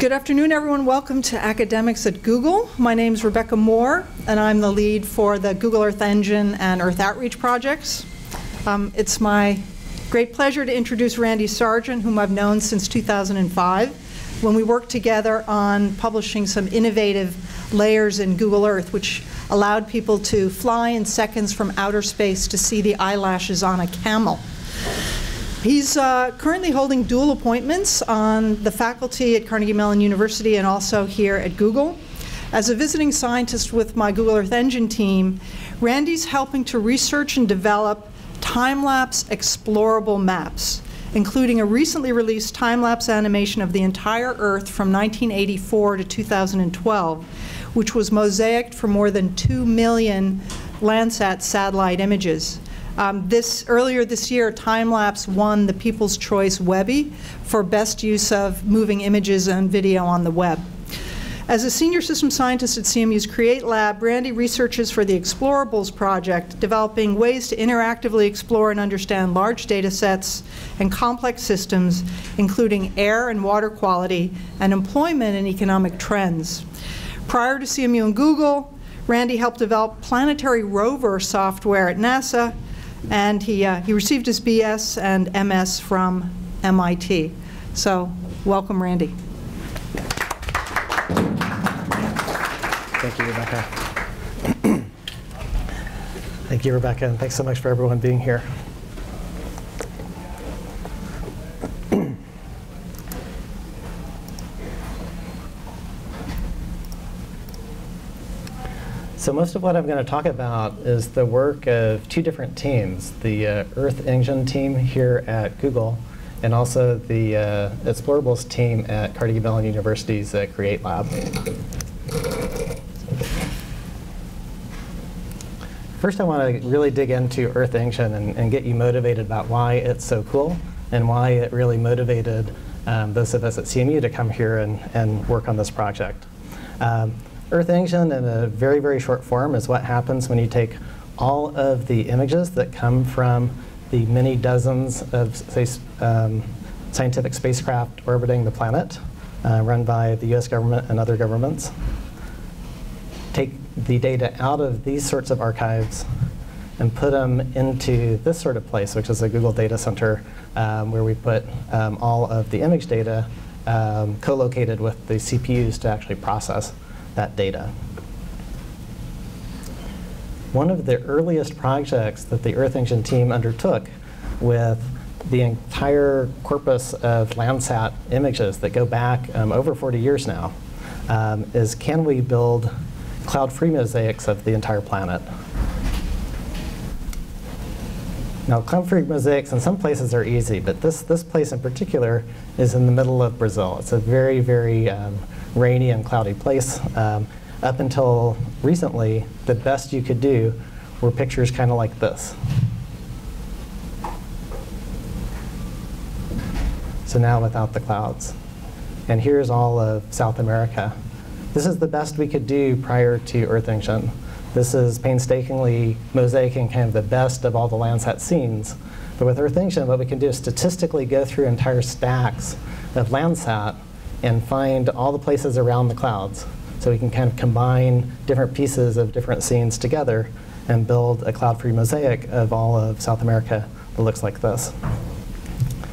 Good afternoon, everyone. Welcome to Academics at Google. My name is Rebecca Moore, and I'm the lead for the Google Earth Engine and Earth Outreach projects. Um, it's my great pleasure to introduce Randy Sargent, whom I've known since 2005, when we worked together on publishing some innovative layers in Google Earth, which allowed people to fly in seconds from outer space to see the eyelashes on a camel. He's uh, currently holding dual appointments on the faculty at Carnegie Mellon University and also here at Google. As a visiting scientist with my Google Earth Engine team, Randy's helping to research and develop time-lapse explorable maps, including a recently released time-lapse animation of the entire Earth from 1984 to 2012, which was mosaicked for more than 2 million Landsat satellite images. Um, this earlier this year, time-lapse won the People's Choice Webby for best use of moving images and video on the web. As a senior system scientist at CMU's Create Lab, Randy researches for the Explorables project, developing ways to interactively explore and understand large data sets and complex systems, including air and water quality and employment and economic trends. Prior to CMU and Google, Randy helped develop planetary rover software at NASA and he, uh, he received his BS and MS from MIT. So welcome, Randy. Thank you, Rebecca. Thank you, Rebecca, and thanks so much for everyone being here. So most of what I'm going to talk about is the work of two different teams, the uh, Earth Engine team here at Google, and also the uh, Explorables team at Carnegie Mellon University's uh, Create Lab. First, I want to really dig into Earth Engine and, and, get you motivated about why it's so cool and why it really motivated um, those of us at CMU to come here and, and work on this project. Um, Earth Engine in a very, very short form is what happens when you take all of the images that come from the many dozens of say, um, scientific spacecraft orbiting the planet uh, run by the US government and other governments. Take the data out of these sorts of archives and put them into this sort of place, which is a Google Data Center, um, where we put um, all of the image data um, co-located with the CPUs to actually process that data. One of the earliest projects that the Earth Engine team undertook with the entire corpus of Landsat images that go back um, over 40 years now um, is can we build cloud-free mosaics of the entire planet? Now, cloud-free mosaics in some places are easy, but this, this place in particular is in the middle of Brazil. It's a very, very um, rainy and cloudy place. Um, up until recently, the best you could do were pictures kind of like this. So now without the clouds. And here's all of South America. This is the best we could do prior to Earth Engine. This is painstakingly mosaicing kind of the best of all the Landsat scenes. But with Earth Engine, what we can do is statistically go through entire stacks of Landsat and find all the places around the clouds. So we can kind of combine different pieces of different scenes together and build a cloud-free mosaic of all of South America that looks like this.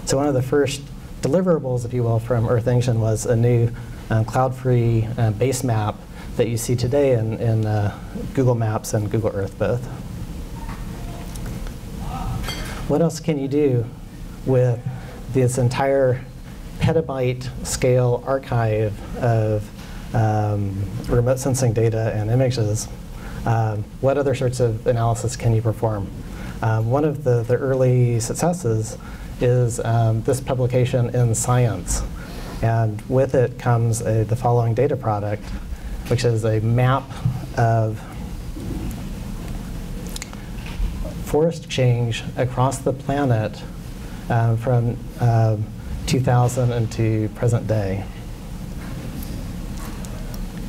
So one of the first deliverables, if you will, from Earth Engine was a new um, cloud-free uh, base map that you see today in, in uh, Google Maps and Google Earth both. What else can you do with this entire petabyte scale archive of um, remote sensing data and images, um, what other sorts of analysis can you perform? Um, one of the, the early successes is um, this publication in Science. And with it comes a, the following data product, which is a map of forest change across the planet um, from uh, 2000 into present day.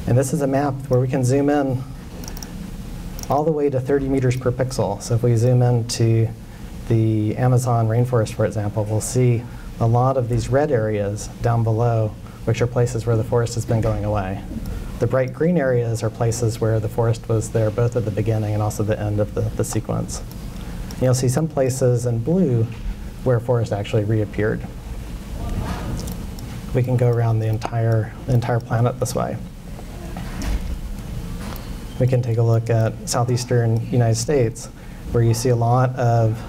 And this is a map where we can zoom in all the way to 30 meters per pixel. So if we zoom into the Amazon rainforest, for example, we'll see a lot of these red areas down below which are places where the forest has been going away. The bright green areas are places where the forest was there both at the beginning and also the end of the, the sequence. And you'll see some places in blue where forest actually reappeared. We can go around the entire, the entire planet this way. We can take a look at southeastern United States, where you see a lot of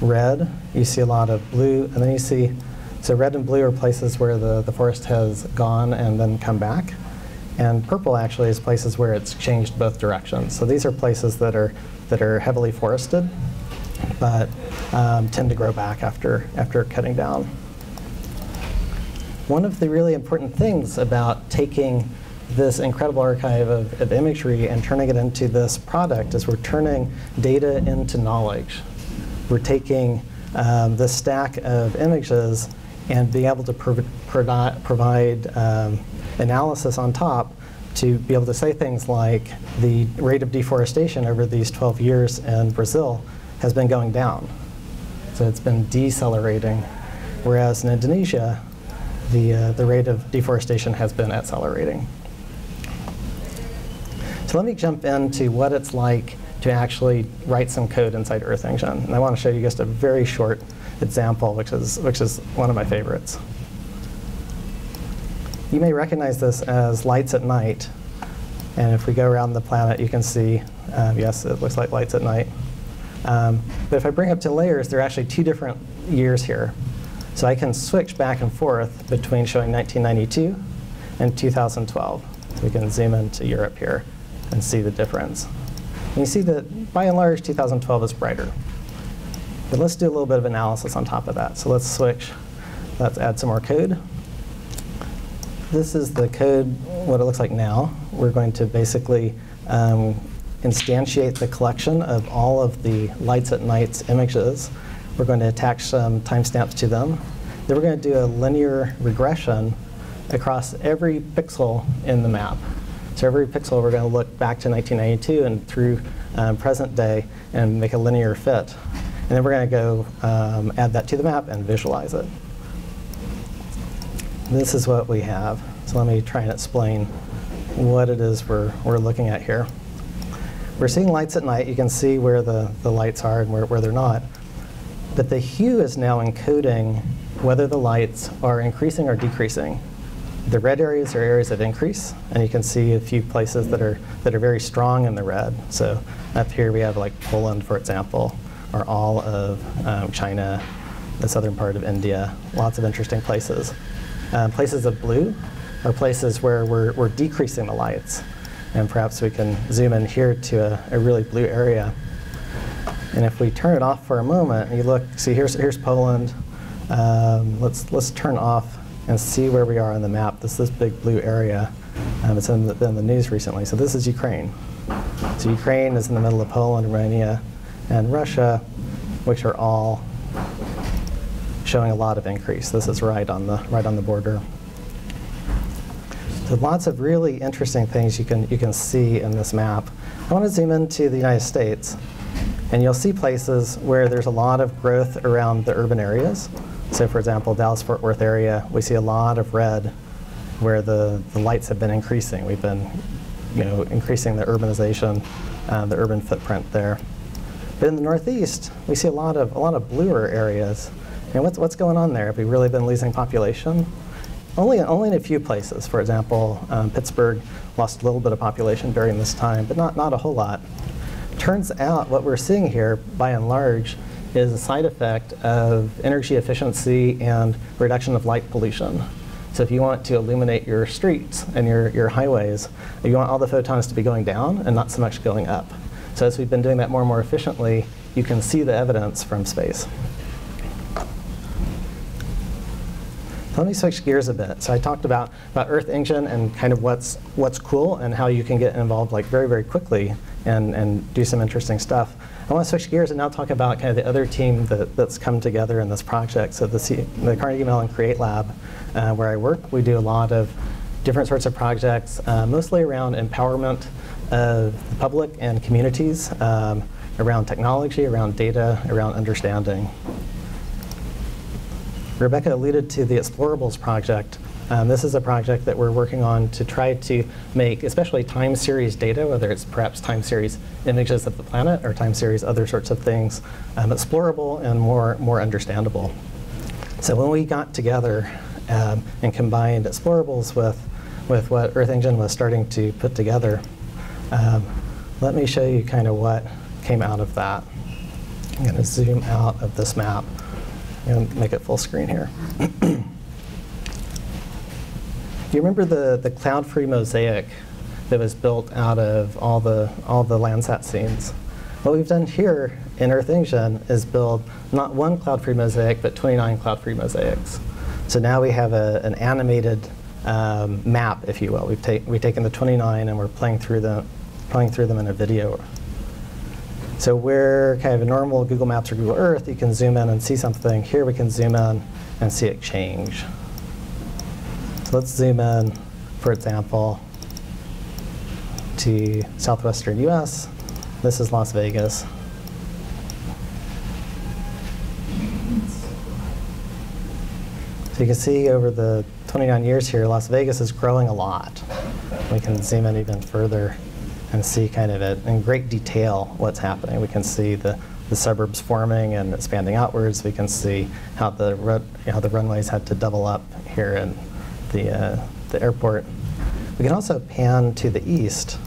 red, you see a lot of blue, and then you see, so red and blue are places where the, the forest has gone and then come back. And purple actually is places where it's changed both directions. So these are places that are, that are heavily forested, but um, tend to grow back after, after cutting down. One of the really important things about taking this incredible archive of, of, imagery and turning it into this product is we're turning data into knowledge. We're taking um, stack of images and being able to pro provide um, analysis on top to be able to say things like the rate of deforestation over these 12 years in Brazil has been going down. So it's been decelerating, whereas in Indonesia, the, uh, the rate of deforestation has been accelerating. So let me jump into what it's like to actually write some code inside Earth Engine. And I want to show you just a very short example, which is, which is one of my favorites. You may recognize this as lights at night. And if we go around the planet, you can see, um, yes, it looks like lights at night. Um, but if I bring up to layers, there are actually two different years here. So I can switch back and forth between showing 1992 and 2012. So we can zoom into Europe here and see the difference. And you see that by and large, 2012 is brighter. But let's do a little bit of analysis on top of that. So let's switch. Let's add some more code. This is the code, what it looks like now. We're going to basically um, instantiate the collection of all of the lights at nights images. We're going to attach some timestamps to them. Then we're going to do a linear regression across every pixel in the map. So every pixel we're going to look back to 1992 and through um, present day and make a linear fit. And then we're going to go um, add that to the map and visualize it. This is what we have. So let me try and explain what it is we're, we're looking at here. We're seeing lights at night. You can see where the, the lights are and where, where they're not. But the hue is now encoding whether the lights are increasing or decreasing. The red areas are areas of increase, and you can see a few places that are, that are very strong in the red. So up here we have like Poland, for example, or all of um, China, the southern part of India, lots of interesting places. Um, places of blue are places where we're, we're decreasing the lights. And perhaps we can zoom in here to a, a really blue area. And if we turn it off for a moment, you look, see here's, here's Poland. Um, let's, let's turn off and see where we are on the map. This this big blue area. Um, it's in the, in the, news recently. So this is Ukraine. So Ukraine is in the middle of Poland, Romania, and Russia, which are all showing a lot of increase. This is right on the right on the border. So lots of really interesting things you can you can see in this map. I want to zoom into the United States, and you'll see places where there's a lot of growth around the urban areas. So for example, Dallas-Fort Worth area, we see a lot of red where the, the lights have been increasing. We've been you know, increasing the urbanization, uh, the urban footprint there. But in the Northeast, we see a lot of, a lot of bluer areas. And what's, what's going on there? Have we really been losing population? Only, only in a few places. For example, um, Pittsburgh lost a little bit of population during this time, but not, not a whole lot. Turns out what we're seeing here, by and large, is a side effect of energy efficiency and reduction of light pollution. So if you want to illuminate your streets and your, your highways, you want all the photons to be going down and not so much going up. So as we've been doing that more and more efficiently, you can see the evidence from space. Let me switch gears a bit. So I talked about, about Earth Engine and kind of what's, what's cool and how you can get involved like very, very quickly and, and do some interesting stuff. I want to switch gears and now talk about kind of the other team that, that's come together in this project. So the, C, the Carnegie Mellon Create Lab, uh, where I work, we do a lot of different sorts of projects, uh, mostly around empowerment of the public and communities, um, around technology, around data, around understanding. Rebecca alluded to the Explorables project Um, this is a project that we're working on to try to make, especially time series data, whether it's perhaps time series images of the planet or time series other sorts of things, um, explorable and more, more understandable. So when we got together um, and combined explorables with, with what Earth Engine was starting to put together, um, let me show you kind of what came out of that. I'm going to zoom out of this map and make it full screen here. You remember the, the cloud-free mosaic that was built out of all the, all the Landsat scenes? What we've done here in Earth Engine is build not one cloud-free mosaic, but 29 cloud-free mosaics. So now we have a, an animated um, map, if you will. We've, ta we've taken the 29 and we're playing through, them, playing through them in a video. So where kind of a normal Google Maps or Google Earth, you can zoom in and see something. Here we can zoom in and see it change. So let's zoom in, for example, to southwestern US. This is Las Vegas. So you can see over the 29 years here, Las Vegas is growing a lot. We can zoom in even further and see kind of it in great detail what's happening. We can see the, the suburbs forming and expanding outwards. We can see how the, how the runways had to double up here in the, uh, the airport. We can also pan to the east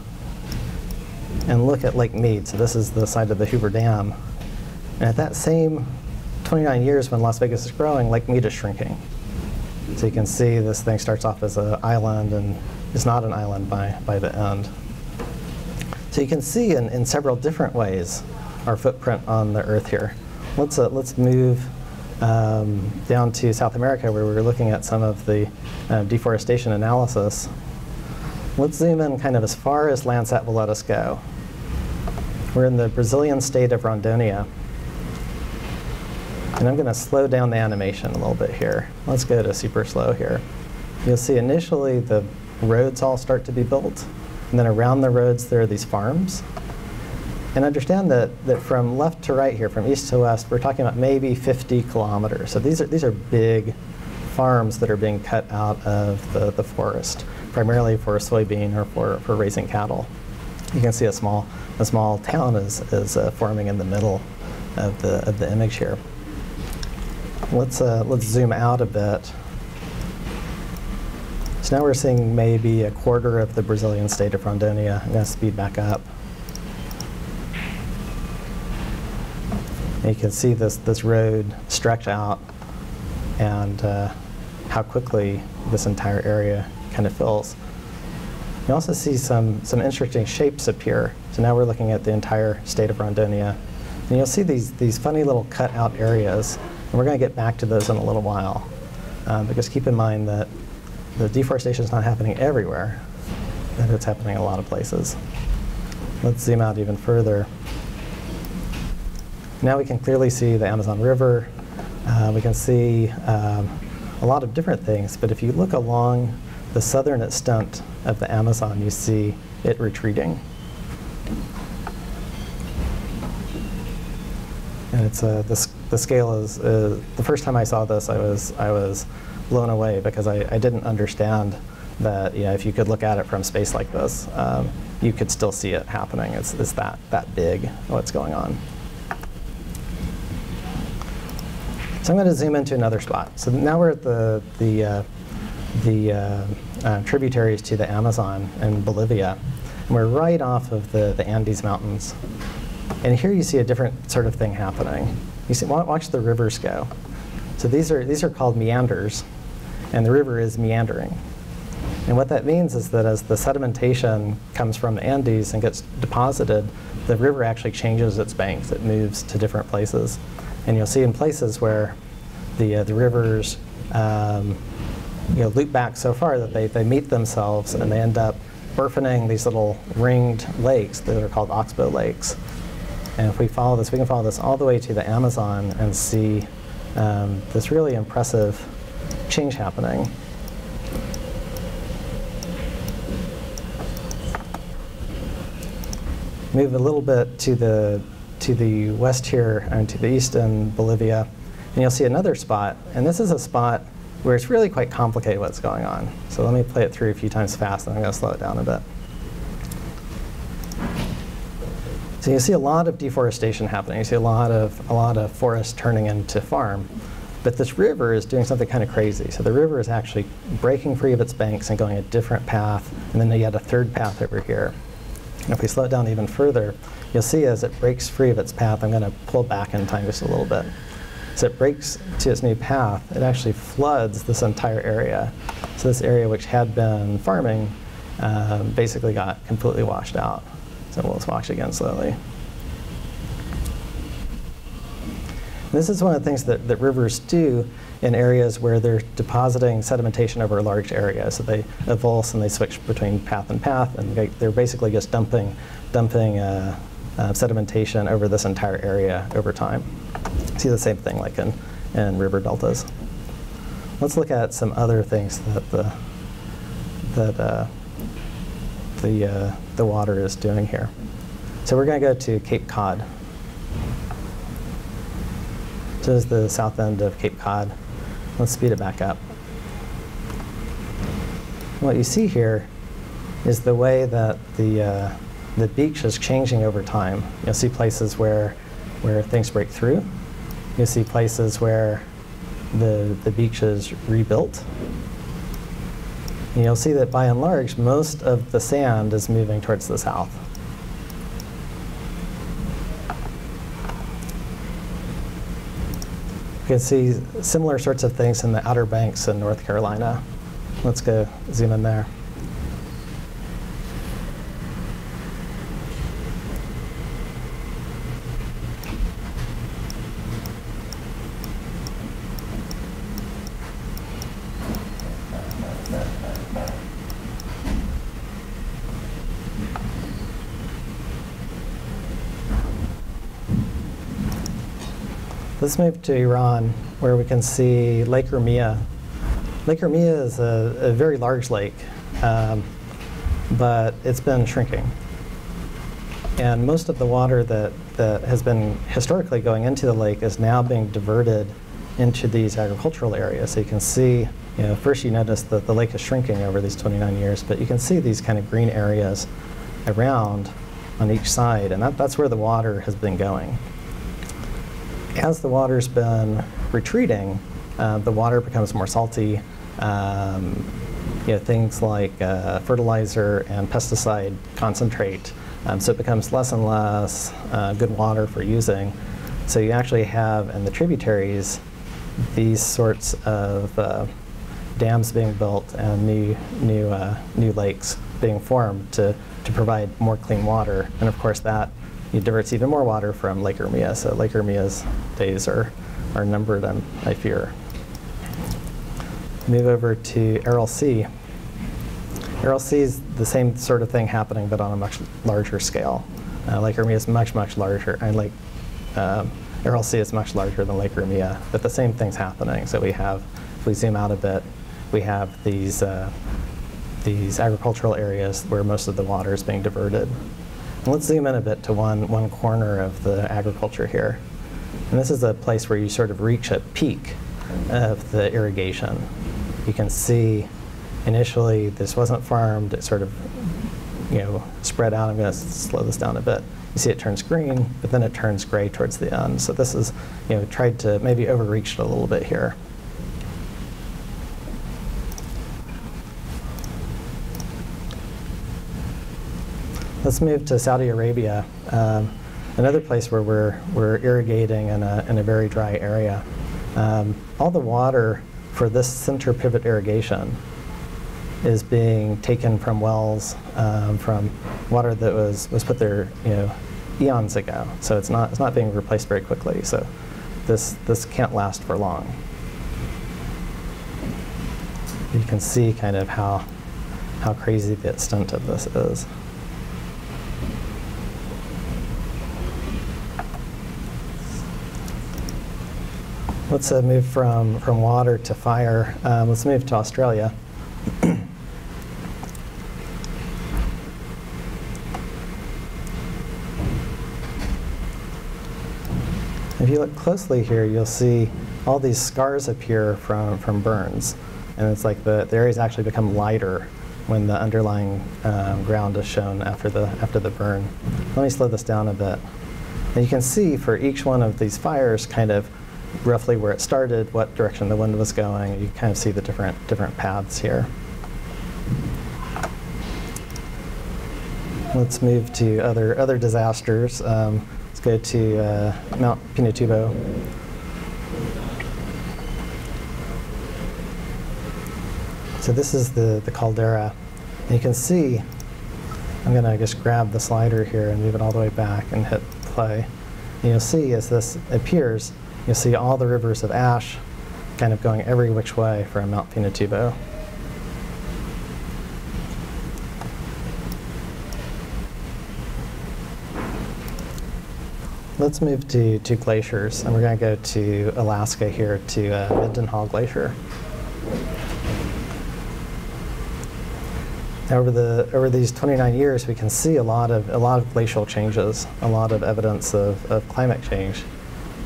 and look at Lake Mead. So this is the side of the Hoover Dam. And at that same 29 years when Las Vegas is growing, Lake Mead is shrinking. So you can see this thing starts off as an island and is not an island by, by the end. So you can see in, in several different ways our footprint on the Earth here. Let's, uh, let's move um, down to South America where we were looking at some of the uh, deforestation analysis. Let's zoom in kind of as far as Landsat will let us go. We're in the Brazilian state of Rondônia. And I'm going to slow down the animation a little bit here. Let's go to super slow here. You'll see initially the roads all start to be built. And then around the roads there are these farms. And understand that, that from left to right here, from east to west, we're talking about maybe 50 kilometers. So these are, these are big farms that are being cut out of the, the forest, primarily for soybean or for, for raising cattle. You can see a small, a small town is, is uh, forming in the middle of the, of the image here. Let's, uh, let's zoom out a bit. So now we're seeing maybe a quarter of the Brazilian state of Rondônia. Going to speed back up. And you can see this, this road stretch out and uh, how quickly this entire area kind of fills. You also see some, some interesting shapes appear. So now we're looking at the entire state of Rondônia. And you'll see these, these funny little cut out areas. And we're going to get back to those in a little while. Um, because keep in mind that the deforestation is not happening everywhere, but it's happening in a lot of places. Let's zoom out even further. Now we can clearly see the Amazon River. Uh, we can see um, a lot of different things, but if you look along the southern extent of the Amazon, you see it retreating. And it's uh, the, the scale is uh, the first time I saw this, I was I was blown away because I, I didn't understand that you know, if you could look at it from space like this, um, you could still see it happening. It's, it's that that big what's going on. So I'm going to zoom into another spot. So now we're at the, the, uh, the uh, uh, tributaries to the Amazon in Bolivia. And we're right off of the, the Andes Mountains. And here you see a different sort of thing happening. You see, watch the rivers go. So these are, these are called meanders, and the river is meandering. And what that means is that as the sedimentation comes from the Andes and gets deposited, the river actually changes its banks. It moves to different places. And you'll see in places where the, uh, the rivers um, you know, loop back so far that they, they meet themselves and they end up burgeoning these little ringed lakes that are called oxbow lakes. And if we follow this, we can follow this all the way to the Amazon and see um, this really impressive change happening. Move a little bit to the to the west here and to the east in Bolivia, and you'll see another spot. And this is a spot where it's really quite complicated what's going on. So let me play it through a few times fast, and I'm going to slow it down a bit. So you see a lot of deforestation happening. You see a lot of a lot of forest turning into farm. But this river is doing something kind of crazy. So the river is actually breaking free of its banks and going a different path, and then you had a third path over here. And if we slow it down even further, you'll see as it breaks free of its path, I'm going to pull back in time just a little bit. As it breaks to its new path, it actually floods this entire area. So this area which had been farming um, basically got completely washed out. So we'll just watch again slowly. This is one of the things that, that rivers do in areas where they're depositing sedimentation over a large area. So they avulse and they switch between path and path, and they, are basically just dumping, dumping uh, uh, sedimentation over this entire area over time. See the same thing like in, in river deltas. Let's look at some other things that the, that, uh, the, uh, the water is doing here. So we're going to go to Cape Cod. This is the south end of Cape Cod. Let's speed it back up. What you see here is the way that the, uh, the beach is changing over time. You'll see places where, where things break through. You'll see places where the, the beach is rebuilt. And you'll see that by and large, most of the sand is moving towards the south. You can see similar sorts of things in the Outer Banks in North Carolina. Let's go zoom in there. Let's move to Iran, where we can see Lake Urmia. Lake Urmia is a, a very large lake, um, but it's been shrinking. And most of the water that, that has been historically going into the lake is now being diverted into these agricultural areas. So you can see, you know, first you notice that the lake is shrinking over these 29 years, but you can see these kind of green areas around on each side, and that, that's where the water has been going as the water's been retreating, uh, the water becomes more salty. Um, you know, things like uh, fertilizer and pesticide concentrate. Um, so it becomes less and less uh, good water for using. So you actually have in the tributaries these sorts of uh, dams being built and new new uh, new lakes being formed to to provide more clean water. And of course that it diverts even more water from Lake Urmia. So Lake Urmia's days are, are numbered, I'm, I fear. Move over to Sea. Aral Sea is the same sort of thing happening, but on a much larger scale. Uh, Lake Urmia is much, much larger, and Lake um, Sea is much larger than Lake Urmia, but the same thing's happening. So we have, if we zoom out a bit, we have these, uh, these agricultural areas where most of the water is being diverted. Let's zoom in a bit to one, one corner of the agriculture here. And this is a place where you sort of reach a peak of the irrigation. You can see initially this wasn't farmed, it sort of you know, spread out. I'm going to slow this down a bit. You see it turns green, but then it turns gray towards the end. So this is, you know, tried to maybe overreach it a little bit here. Let's move to Saudi Arabia, um, another place where we're, we're irrigating in a, in a very dry area. Um, all the water for this center pivot irrigation is being taken from wells, um, from water that was, was put there you know, eons ago. So it's not, it's not being replaced very quickly. So this, this can't last for long. You can see kind of how, how crazy the extent of this is. Let's uh, move from, from water to fire. Um, let's move to Australia. if you look closely here, you'll see all these scars appear from, from burns. And it's like the, the areas actually become lighter when the underlying um, ground is shown after the, after the burn. Let me slow this down a bit. And you can see for each one of these fires kind of roughly where it started, what direction the wind was going. You can kind of see the different, different paths here. Let's move to other, other disasters. Um, let's go to uh, Mount Pinatubo. So this is the, the caldera. And you can see, I'm going to just grab the slider here and move it all the way back and hit play. And you'll see as this appears, you'll see all the rivers of ash kind of going every which way from Mount Pinatubo. Let's move to, to glaciers, and we're going to go to Alaska here to uh, Mendenhall Glacier. Over the over these 29 years, we can see a lot of a lot of glacial changes, a lot of evidence of, of climate change.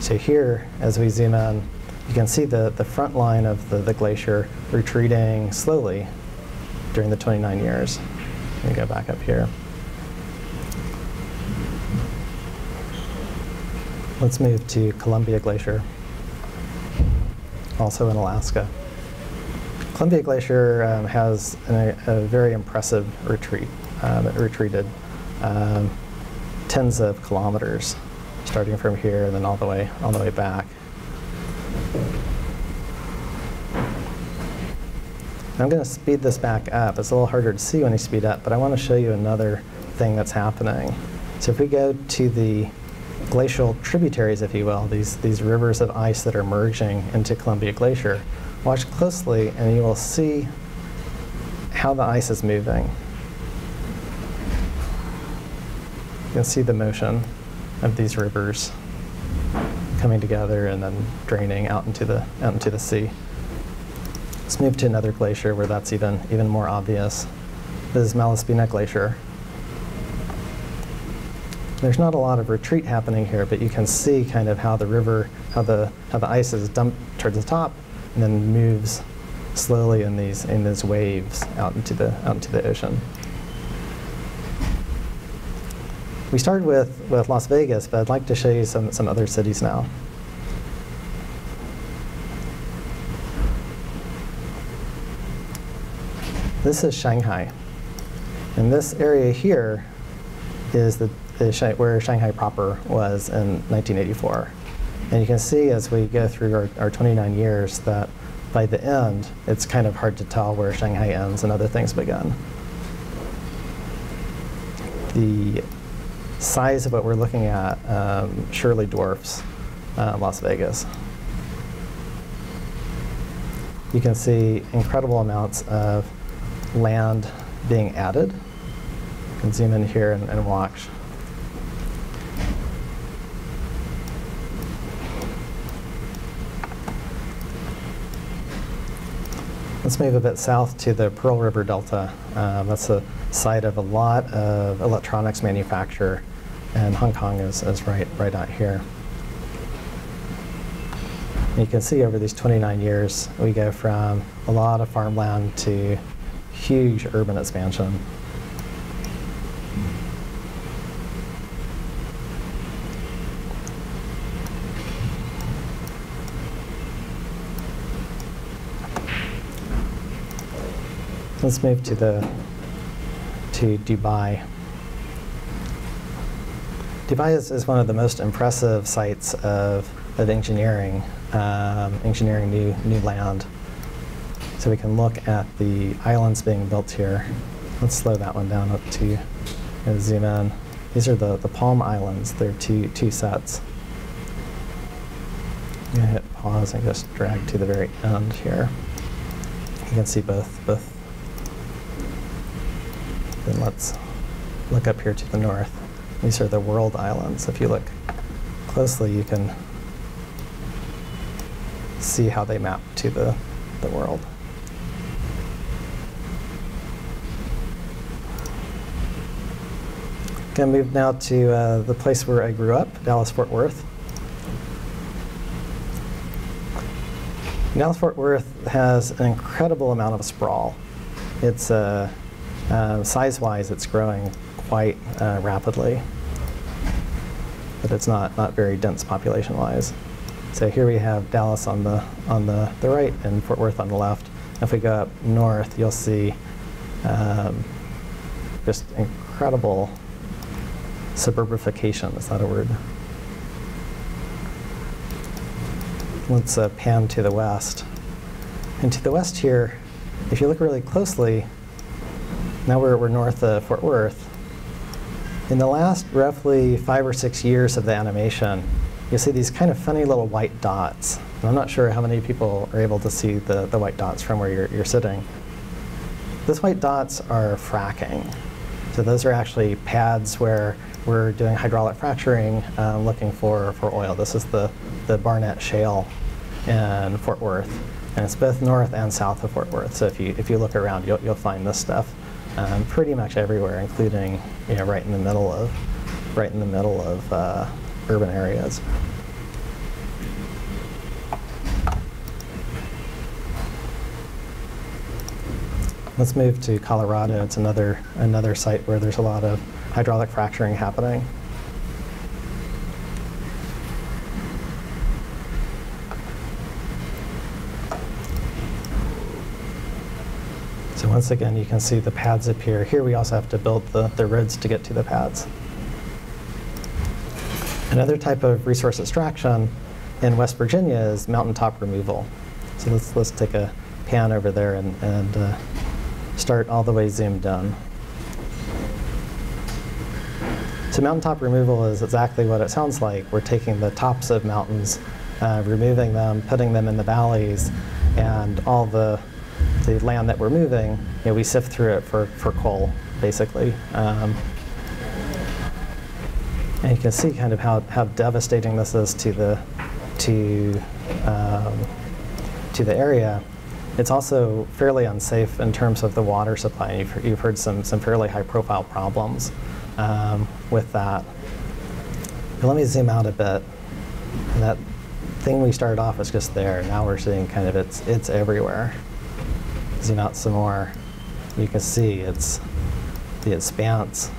So here, as we zoom in, you can see the, the front line of the, the glacier retreating slowly during the 29 years. Let me go back up here. Let's move to Columbia Glacier, also in Alaska. Columbia Glacier um, has a, a, very impressive retreat. Um, it retreated um, tens of kilometers, starting from here and then all the way all the way back. I'm going to speed this back up. It's a little harder to see when you speed up, but I want to show you another thing that's happening. So if we go to the glacial tributaries, if you will, these, these rivers of ice that are merging into Columbia Glacier, Watch closely and you will see how the ice is moving. You can see the motion of these rivers coming together and then draining out into the, out into the sea. Let's move to another glacier where that's even, even more obvious. This is Malaspina Glacier. There's not a lot of retreat happening here, but you can see kind of how the river, how the, how the ice is dumped towards the top and then moves slowly in these in these waves out into the out into the ocean. We started with, with Las Vegas, but I'd like to show you some, some other cities now. This is Shanghai. And this area here is the, the where Shanghai proper was in 1984. And you can see as we go through our, our 29 years that by the end, it's kind of hard to tell where Shanghai ends and other things begin. The size of what we're looking at um, surely dwarfs uh, Las Vegas. You can see incredible amounts of land being added. You can zoom in here and, and watch. Let's move a bit south to the Pearl River Delta. Um, that's the site of a lot of electronics manufacture, and Hong Kong is, is right, right out here. you can see over these 29 years, we go from a lot of farmland to huge urban expansion. Let's move to the to Dubai. Dubai is, is one of the most impressive sites of, of engineering, um, engineering new, new land. So we can look at the islands being built here. Let's slow that one down up to and zoom in. These are the, the Palm Islands. They're two, two sets. I'm gonna hit pause and just drag to the very end here. You can see both, both then let's look up here to the north. These are the world islands. If you look closely, you can see how they map to the, the world. Gonna move now to uh, the place where I grew up, Dallas-Fort Worth. Dallas-Fort Worth has an incredible amount of sprawl. It's uh, uh, size-wise, it's growing quite uh, rapidly, but it's not not very dense population-wise. So here we have Dallas on the on the, the right and Fort Worth on the left. If we go up north, you'll see um, just incredible suburbification. Is that a word? Let's uh, pan to the west. And to the west here, if you look really closely, now we're, we're north of Fort Worth. In the last roughly five or six years of the animation, you'll see these kind of funny little white dots. And I'm not sure how many people are able to see the, the white dots from where you're, you're sitting. Those white dots are fracking. So those are actually pads where we're doing hydraulic fracturing, um, looking for, for oil. This is the, the Barnett Shale in Fort Worth. And it's both north and south of Fort Worth. So if you, if you look around, you'll, you'll find this stuff um, pretty much everywhere, including you know, right in the middle of, right in the middle of uh, urban areas. Let's move to Colorado. It's another, another site where there's a lot of hydraulic fracturing happening. Once again, you can see the pads appear. Here we also have to build the, the roads to get to the pads. Another type of resource extraction in West Virginia is mountaintop removal. So let's, let's take a pan over there and, and uh, start all the way zoomed in. So mountaintop removal is exactly what it sounds like. We're taking the tops of mountains, uh, removing them, putting them in the valleys, and all the the land that we're moving, you know, we sift through it for, for coal, basically. Um, and you can see kind of how, how devastating this is to the, to, um, to the area. It's also fairly unsafe in terms of the water supply. You've, you've heard some, some fairly high profile problems um, with that. But let me zoom out a bit. That thing we started off was just there. Now we're seeing kind of it's, it's everywhere zoom out some more, you can see it's the expanse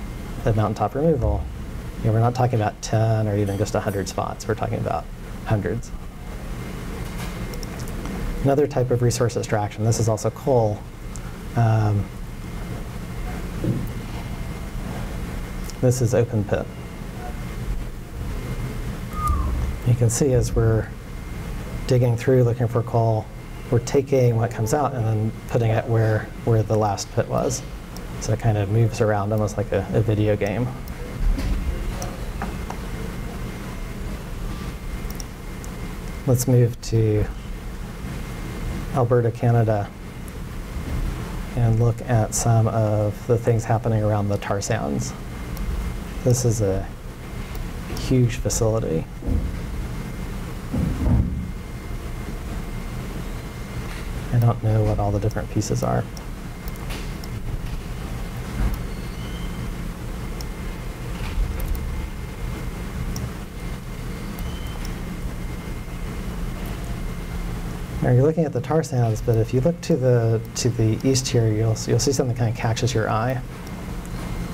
of mountaintop removal. You know, we're not talking about 10 or even just 100 spots. We're talking about hundreds. Another type of resource extraction, this is also coal. Um, this is open pit. You can see as we're digging through looking for coal, we're taking what comes out and then putting it where, where the last pit was. So it kind of moves around almost like a, a video game. Let's move to Alberta, Canada, and look at some of the things happening around the tar sands. This is a huge facility. Don't know what all the different pieces are. Now you're looking at the tar sands, but if you look to the to the east here, you'll you'll see something kind of catches your eye.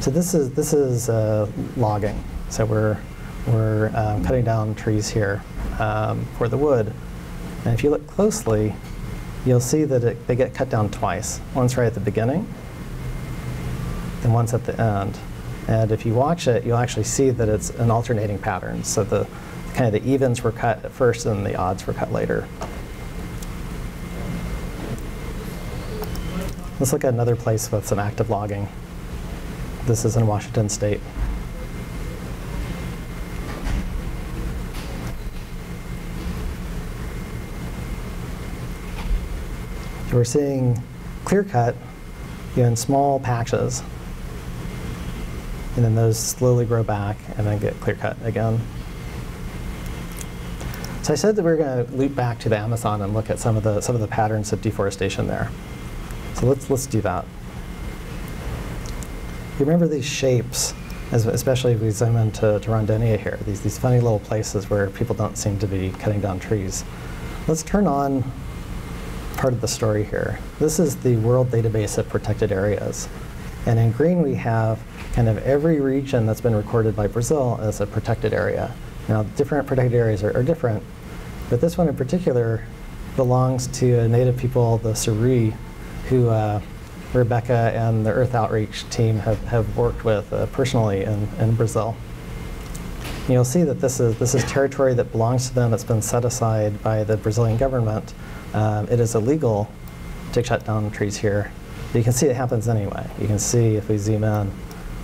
So this is this is uh, logging. So we're we're um, cutting down trees here um, for the wood, and if you look closely, you'll see that it, they get cut down twice. Once right at the beginning, and once at the end. And if you watch it, you'll actually see that it's an alternating pattern. So the kind of the evens were cut at first and the odds were cut later. Let's look at another place with some active logging. This is in Washington State. We're seeing clear cut you know, in small patches. And then those slowly grow back and then get clear cut again. So I said that we are going to loop back to the Amazon and look at some of the some of the patterns of deforestation there. So let's let's do that. You remember these shapes, especially if we zoom into to Rondônia here, these, these funny little places where people don't seem to be cutting down trees. Let's turn on part of the story here. This is the world database of protected areas. And in green, we have kind of every region that's been recorded by Brazil as a protected area. Now, different protected areas are, are different, but this one in particular belongs to a native people, the Surui, who uh, Rebecca and the Earth Outreach team have, have worked with uh, personally in, in Brazil. And you'll see that this is, this is territory that belongs to them. It's been set aside by the Brazilian government. Um, it is illegal to cut down trees here. You can see it happens anyway. You can see if we zoom in,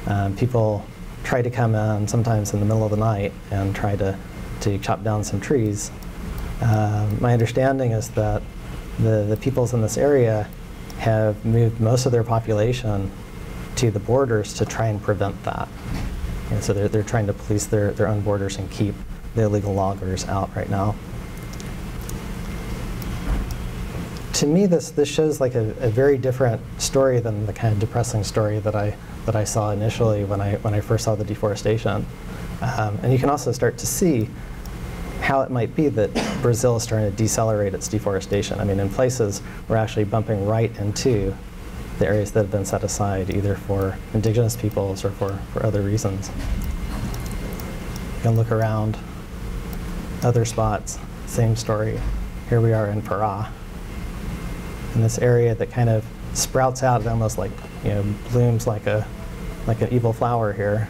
um, people try to come in sometimes in the middle of the night and try to, to chop down some trees. Um, my understanding is that the, the peoples in this area have moved most of their population to the borders to try and prevent that. And so they're, they're trying to police their, their own borders and keep the illegal loggers out right now. To me, this, this shows like a, a very different story than the kind of depressing story that I, that I saw initially when I, when I first saw the deforestation. Um, and you can also start to see how it might be that Brazil is starting to decelerate its deforestation. I mean, in places, we're actually bumping right into the areas that have been set aside either for indigenous peoples or for, for other reasons. You can look around other spots, same story. Here we are in Pará. In this area that kind of sprouts out, it almost like, you know, blooms like a like an evil flower here.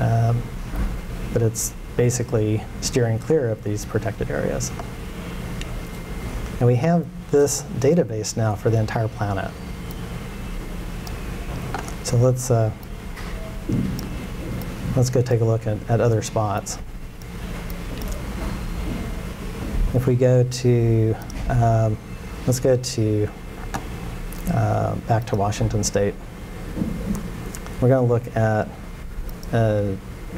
Um, but it's basically steering clear of these protected areas. And we have this database now for the entire planet. So let's uh, let's go take a look at, at other spots. If we go to um, let's go to uh, back to Washington State. We're going to look at a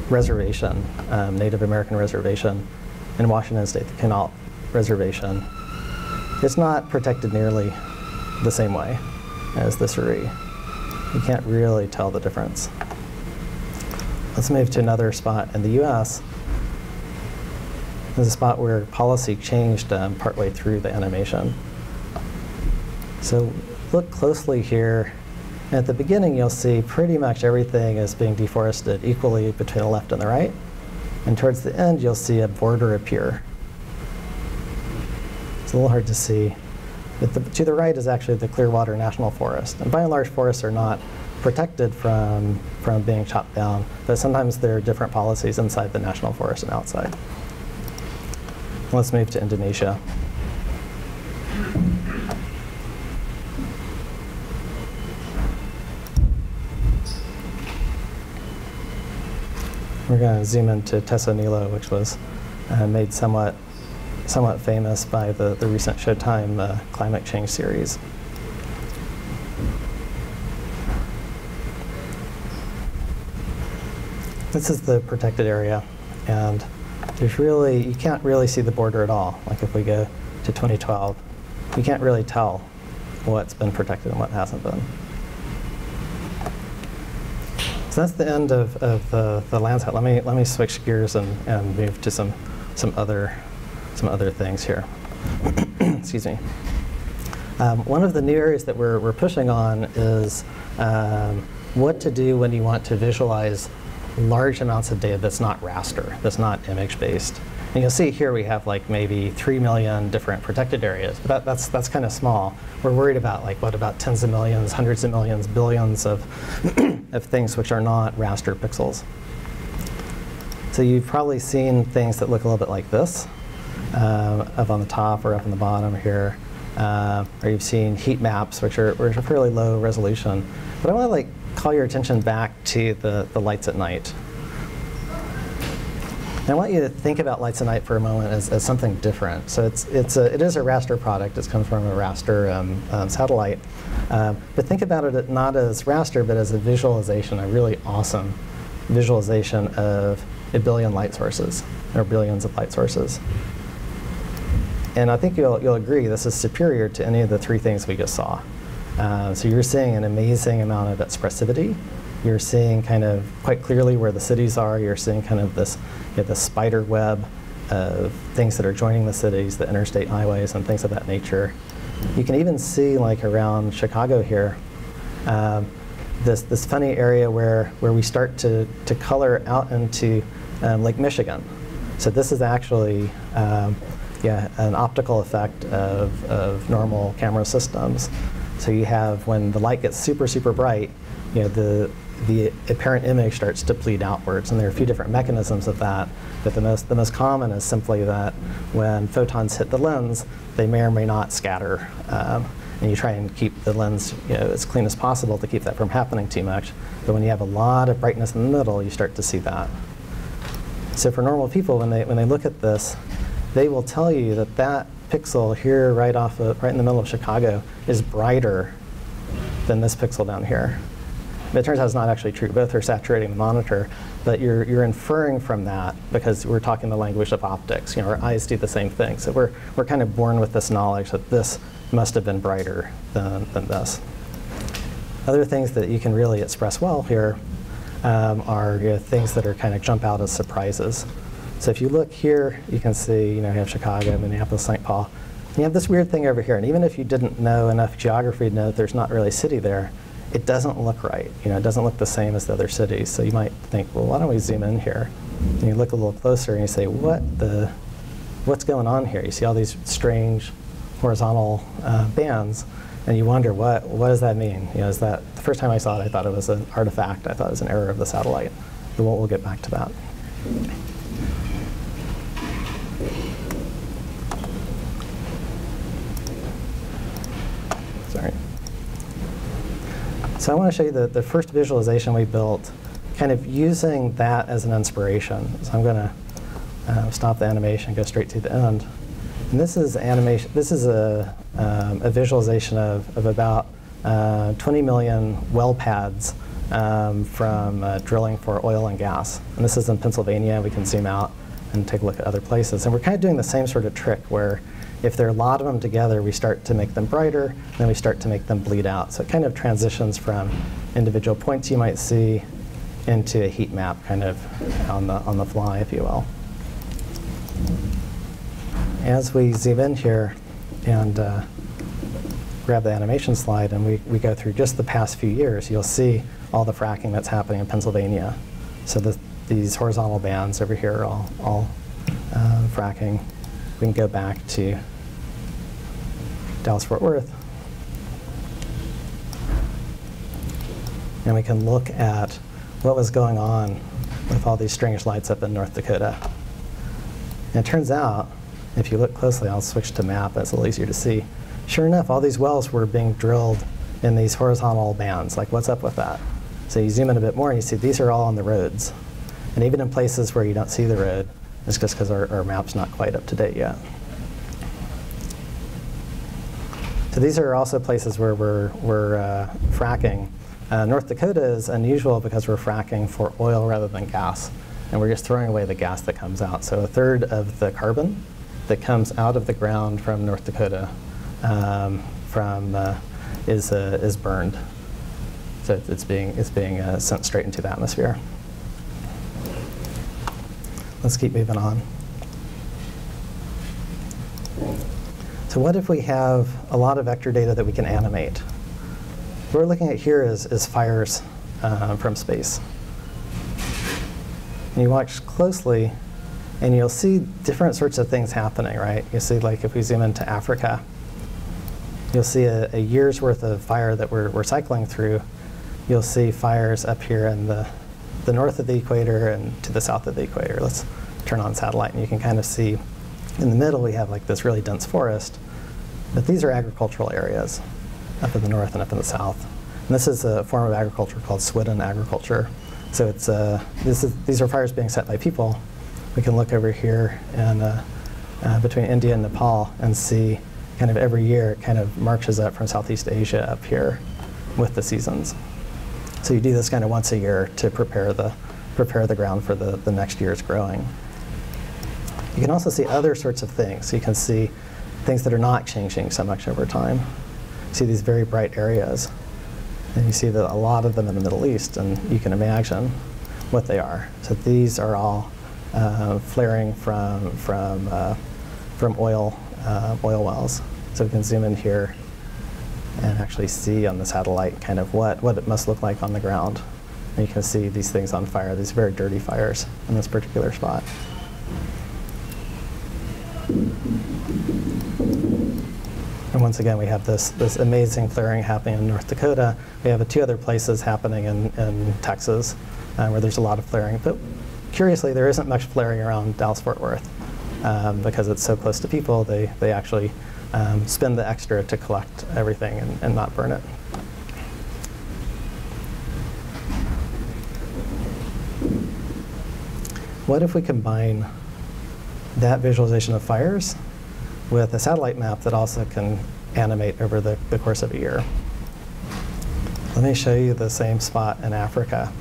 reservation, um, Native American reservation in Washington State, the Quinault Reservation. It's not protected nearly the same way as the Surui. You can't really tell the difference. Let's move to another spot in the US. There's a spot where policy changed um, partway through the animation. So look closely here. At the beginning, you'll see pretty much everything is being deforested equally between the left and the right. And towards the end, you'll see a border appear. It's a little hard to see. But the, to the right is actually the Clearwater National Forest. And by and large, forests are not protected from, from being chopped down, but sometimes there are different policies inside the national forest and outside. Let's move to Indonesia. We're going to zoom into Tesso Nilo, which was uh, made somewhat somewhat famous by the, the recent Showtime uh, climate change series. This is the protected area, and there's really, you can't really see the border at all. Like if we go to 2012, you can't really tell what's been protected and what hasn't been. That's the end of, of the, the landscape. Let me, let me switch gears and, and move to some, some, other, some other things here. Excuse me. Um, one of the new areas that we're, we're pushing on is um, what to do when you want to visualize large amounts of data that's not raster, that's not image-based. And you'll see here we have like maybe 3 million different protected areas, but that, that's, that's kind of small. We're worried about like what about tens of millions, hundreds of millions, billions of, of things which are not raster pixels. So you've probably seen things that look a little bit like this, uh, up on the top or up on the bottom here. Uh, or you've seen heat maps, which are, which are fairly low resolution. But I want to like call your attention back to the, the lights at night. I want you to think about Lights at Night for a moment as, as something different. So it's, it's a, it is a raster product. It's come from a raster um, um, satellite. Um, but think about it not as raster, but as a visualization, a really awesome visualization of a billion light sources, or billions of light sources. And I think you'll, you'll agree this is superior to any of the three things we just saw. Uh, so you're seeing an amazing amount of expressivity. You're seeing kind of quite clearly where the cities are. You're seeing kind of this you the spider web of things that are joining the cities, the interstate highways, and things of that nature. You can even see like around Chicago here, um, this, this funny area where, where we start to, to color out into um, Lake Michigan. So this is actually um, yeah, an optical effect of, of normal camera systems. So you have when the light gets super, super bright, you know, the, the apparent image starts to bleed outwards. And there are a few different mechanisms of that. But the most, the most common is simply that when photons hit the lens, they may or may not scatter. Um, and you try and keep the lens you know, as clean as possible to keep that from happening too much. But when you have a lot of brightness in the middle, you start to see that. So for normal people, when they, when they look at this, they will tell you that that pixel here right off of, right in the middle of Chicago is brighter than this pixel down here. But it turns out it's not actually true. Both are saturating the monitor, but you're, you're inferring from that because we're talking the language of optics. You know, our eyes do the same thing. So we're, we're kind of born with this knowledge that this must have been brighter than, than this. Other things that you can really express well here um, are you know, things that are kind of jump out as surprises. So if you look here, you can see, you know, you have Chicago, Minneapolis, St. Paul. You have this weird thing over here, and even if you didn't know enough geography to know that there's not really a city there, it doesn't look right. You know, it doesn't look the same as the other cities. So you might think, well, why don't we zoom in here? And you look a little closer and you say, what the, what's going on here? You see all these strange horizontal uh, bands, and you wonder, what, what does that mean? You know, is that, the first time I saw it, I thought it was an artifact. I thought it was an error of the satellite. But we'll, we'll get back to that. Sorry. So I want to show you the, the first visualization we built, kind of using that as an inspiration. So I'm going to uh, stop the animation, go straight to the end. And this is animation. This is a, um, a visualization of, of about uh, 20 million well pads um, from uh, drilling for oil and gas. And this is in Pennsylvania. We can zoom out and take a look at other places. And we're kind of doing the same sort of trick where if there are a lot of them together, we start to make them brighter, then we start to make them bleed out. So it kind of transitions from individual points you might see into a heat map kind of on the, on the fly, if you will. As we zoom in here and uh, grab the animation slide and we, we go through just the past few years, you'll see all the fracking that's happening in Pennsylvania. So the, these horizontal bands over here are all, all uh, fracking. We can go back to Dallas-Fort Worth. And we can look at what was going on with all these strange lights up in North Dakota. And it turns out, if you look closely, I'll switch to map, it's a little easier to see. Sure enough, all these wells were being drilled in these horizontal bands. Like, what's up with that? So you zoom in a bit more and you see these are all on the roads. And even in places where you don't see the road, it's just because our, our map's not quite up to date yet. So these are also places where we're, we're uh, fracking. Uh, North Dakota is unusual because we're fracking for oil rather than gas. And we're just throwing away the gas that comes out. So a third of the carbon that comes out of the ground from North Dakota um, from, uh, is, uh, is burned. So it's being, it's being uh, sent straight into the atmosphere. Let's keep moving on. So what if we have a lot of vector data that we can animate? What we're looking at here is, is fires uh, from space. And you watch closely, and you'll see different sorts of things happening, right? You see, like, if we zoom into Africa, you'll see a, a year's worth of fire that we're, we're cycling through. You'll see fires up here in the, the north of the equator and to the south of the equator. Let's turn on satellite, and you can kind of see in the middle, we have like this really dense forest. But these are agricultural areas up in the north and up in the south. And this is a form of agriculture called swidden agriculture. So it's, uh, this is, these are fires being set by people. We can look over here and uh, uh, between India and Nepal and see kind of every year it kind of marches up from Southeast Asia up here with the seasons. So you do this kind of once a year to prepare the, prepare the ground for the, the next year's growing. You can also see other sorts of things. You can see things that are not changing so much over time. You see these very bright areas. And you see that a lot of them in the Middle East, and you can imagine what they are. So these are all uh, flaring from, from, uh, from oil, uh, oil wells. So we can zoom in here and actually see on the satellite kind of what, what it must look like on the ground. And you can see these things on fire, these very dirty fires in this particular spot. And once again, we have this, this amazing flaring happening in North Dakota. We have two other places happening in, in Texas uh, where there's a lot of flaring. But curiously, there isn't much flaring around Dallas-Fort Worth um, because it's so close to people. They, they actually um, spend the extra to collect everything and, and not burn it. What if we combine that visualization of fires with a satellite map that also can animate over the, the course of a year? Let me show you the same spot in Africa.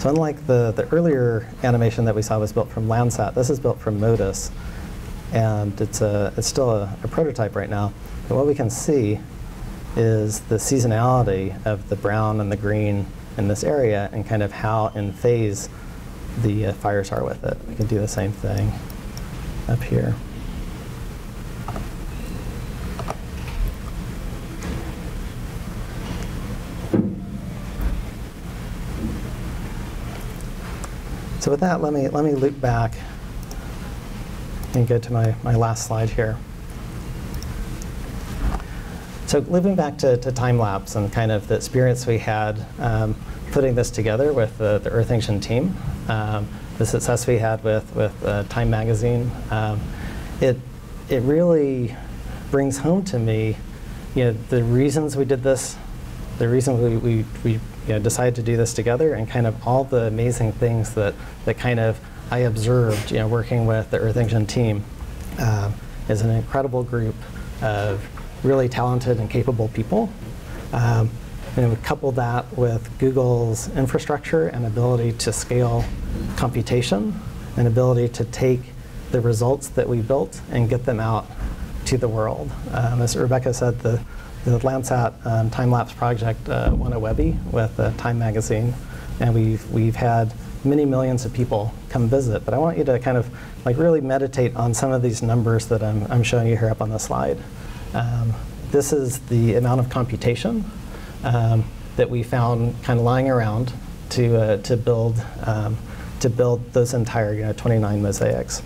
So unlike the, the earlier animation that we saw was built from Landsat, this is built from MODIS. And it's, a, it's still a, a prototype right now. But what we can see is the seasonality of the brown and the green in this area and kind of how in phase the uh, fires are with it. We can do the same thing up here. So with that, let me, let me loop back and go to my, my last slide here. So looping back to, to time lapse and kind of the experience we had um, putting this together with the, the Earth Engine team, um, the success we had with, with uh, Time Magazine, um, it, it really brings home to me you know, the reasons we did this, the reason we, we, we you know, decided to do this together and kind of all the amazing things that, that kind of I observed you know, working with the Earth Engine team uh, is an incredible group of really talented and capable people. Um, and we couple that with Google's infrastructure and ability to scale computation and ability to take the results that we built and get them out to the world. Um, as Rebecca said, the the Landsat um, time-lapse project uh, won a Webby with uh, Time Magazine, and we've, we've had many millions of people come visit. But I want you to kind of like really meditate on some of these numbers that I'm, I'm showing you here up on the slide. Um, this is the amount of computation um, that we found kind of lying around to, uh, to, build, um, to build those entire you know, 29 mosaics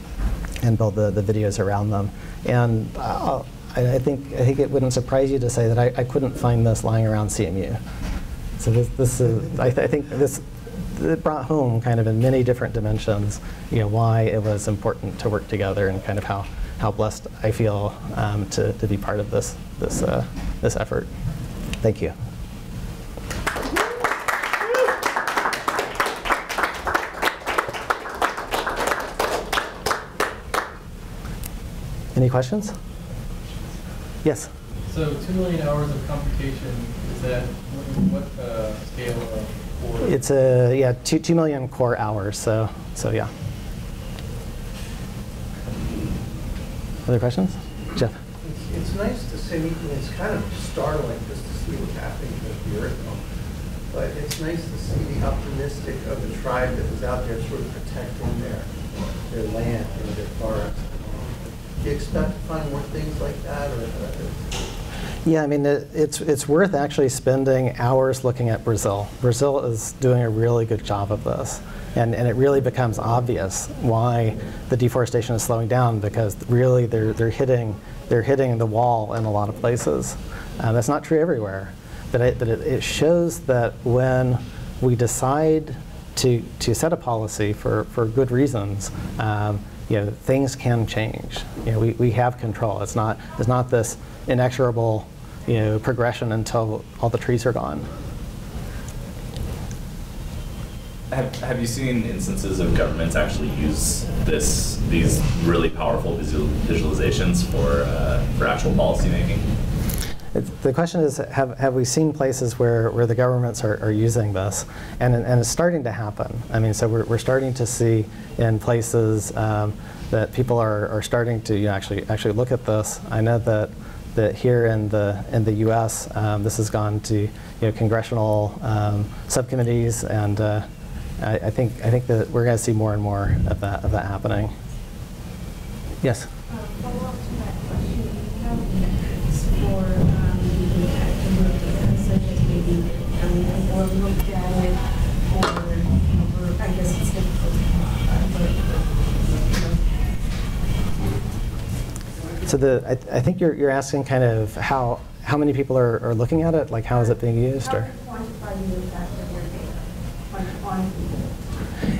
and build the, the videos around them. And uh, I, think, I think it wouldn't surprise you to say that I, I couldn't find this lying around CMU. So this, this is, I, th I think this it brought home kind of in many different dimensions, you know, why it was important to work together and kind of how, how blessed I feel um, to, to be part of this, this, uh, this effort. Thank you. Any questions? Yes. So two million hours of computation, is that what, what uh, scale of? It's a, yeah, two, two million core hours, so, so yeah. Other questions? Jeff? It's, it's nice to see, and it's kind of startling just to see what's happening with the Earth. But it's nice to see the optimistic of the tribe that was out there sort of protecting their, their land and their forest. Do you expect to find more things like that? Or, yeah, I mean, it, it's, it's worth actually spending hours looking at Brazil. Brazil is doing a really good job of this. And, and it really becomes obvious why the deforestation is slowing down because really they're, they're, hitting, they're hitting the wall in a lot of places. Uh, that's not true everywhere. But, it, but it, it shows that when we decide to, to set a policy for, for good reasons, um, you know, things can change. You know, we, we have control. It's not, it's not this inexorable you know, progression until all the trees are gone. Have, have you seen instances of governments actually use this these really powerful visual, visualizations for uh, for actual policy making? the question is, have, have we seen places where, where the governments are, are using this? And, and it's starting to happen. I mean, so we're, we're starting to see in places um, that people are, are starting to you know, actually, actually look at this. I know that, that here in the, in the US, um, this has gone to you know, congressional um, subcommittees, and uh, I, I, think, I think that we're going to see more and more of that, of that happening. Yes? Uh, So the, I, I think you're, you're asking kind of how, how many people are, are looking at it? Like how is it being used or?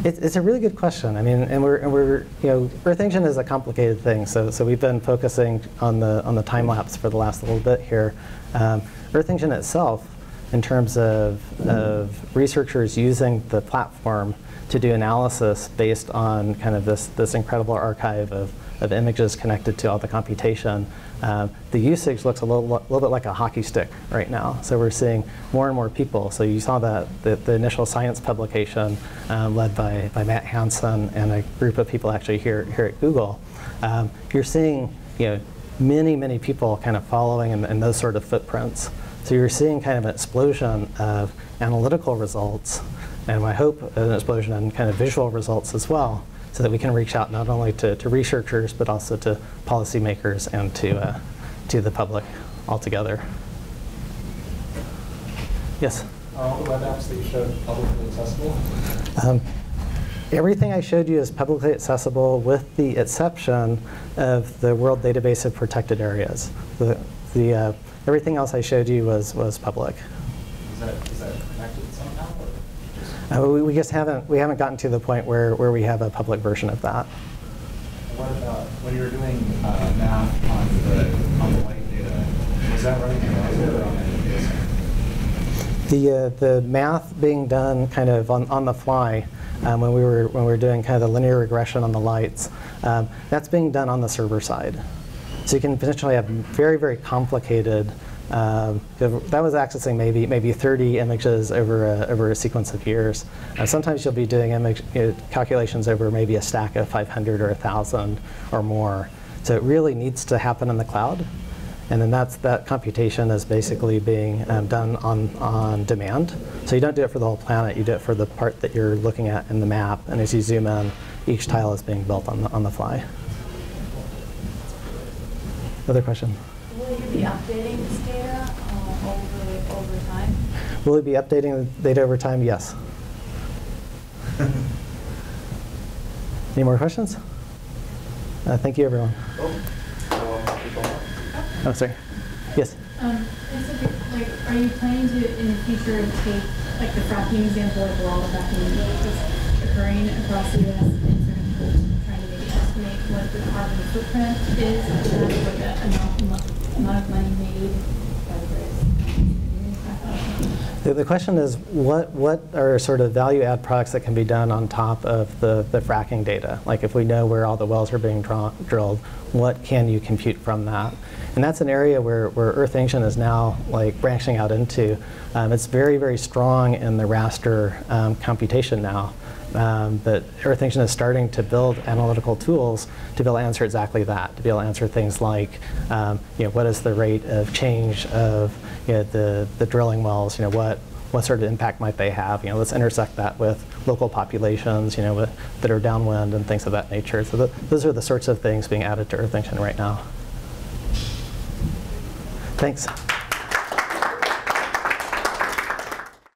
It's, it's a really good question. I mean, and we're, and we're, you know, Earth Engine is a complicated thing. So, so we've been focusing on the, on the time lapse for the last little bit here. Um, Earth Engine itself, in terms of, of researchers using the platform to do analysis based on kind of this, this incredible archive of, of images connected to all the computation, um, the usage looks a little, little bit like a hockey stick right now. So we're seeing more and more people. So you saw that the, the initial science publication um, led by, by Matt Hansen and a group of people actually here, here at Google. Um, you're seeing you know, many, many people kind of following in, in those sort of footprints. So you're seeing kind of an explosion of analytical results, and I hope an explosion in kind of visual results as well, so that we can reach out not only to, to researchers, but also to policymakers and to, uh, to the public altogether. Yes? Are all the web apps that you showed publicly accessible? Um, Everything I showed you is publicly accessible with the exception of the World Database of Protected Areas. The, the, uh, everything else I showed you was, was public. Is that, is that connected somehow? Or just, Uh, we, we just haven't, we haven't gotten to the point where, where we have a public version of that. what about, when you were doing uh, math on the, on the light data, was that running in browser or on center? The, uh, the math being done kind of on, on the fly um, when, we were, when we were doing kind of the linear regression on the lights, um, that's being done on the server side. So you can potentially have very, very complicated, um, that was accessing maybe, maybe 30 images over a, over a sequence of years. Uh, sometimes you'll be doing image, you know, calculations over maybe a stack of 500 or 1,000 or more. So it really needs to happen in the cloud. And then that's, that computation is basically being um, done on, on demand. So you don't do it for the whole planet, you do it for the part that you're looking at in the map. And as you zoom in, each tile is being built on the, on the fly. Other question? Will you be updating this data uh, over, over time? Will we be updating the data over time? Yes. Any more questions? Uh, thank you, everyone. Oh, sorry. Yes. Um, it's bit, like, are you planning to, in the future, take, like, the fracking example, like, where all the fracking is occurring across the US and sort of trying to maybe estimate what the carbon footprint is, and that's what the amount, mo- amount of money made the? The, the question is, what, what are sort of value add products that can be done on top of the, the fracking data? Like if we know where all the wells are being draw, drilled, what can you compute from that? And that's an area where, where Earth Engine is now like branching out into. Um, it's very, very strong in the raster um, computation now. Um, but Earth Engine is starting to build analytical tools to be able to answer exactly that, to be able to answer things like, um, you know, what is the rate of change of you know, the, the drilling wells, you know, what, what sort of impact might they have? You know, let's intersect that with local populations, you know, with, that are downwind and things of that nature. So the, those are the sorts of things being added to Earth Engine right now. Thanks.